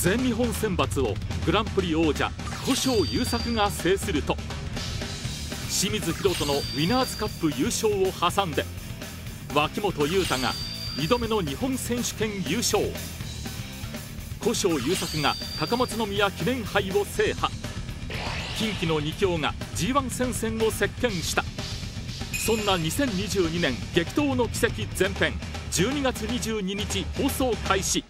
全日本選抜をグランプリ王者古性優作が制すると。清水宏斗のウィナーズカップ優勝を挟んで脇本雄太が2度目の日本選手権優勝。古性優作が高松宮記念杯を制覇。近畿の2強が G1 戦線を席巻した。そんな2022年激闘の奇跡前編12月22日放送開始。